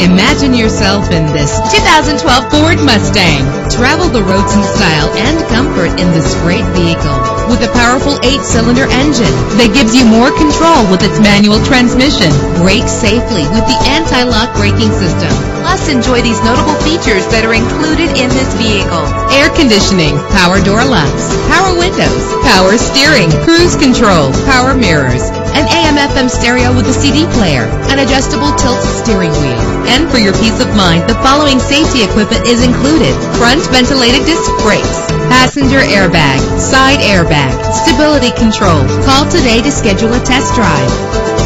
Imagine yourself in this 2012 Ford Mustang. Travel the roads in style and comfort in this great vehicle. With a powerful eight-cylinder engine that gives you more control with its manual transmission. Brake safely with the anti-lock braking system. Plus, enjoy these notable features that are included in this vehicle. Air conditioning, power door locks, power windows, power steering, cruise control, power mirrors, an AM FM stereo with a CD player, an adjustable tilt steering wheel. And for your peace of mind, the following safety equipment is included. Front ventilated disc brakes, passenger airbag, side airbag, stability control. Call today to schedule a test drive.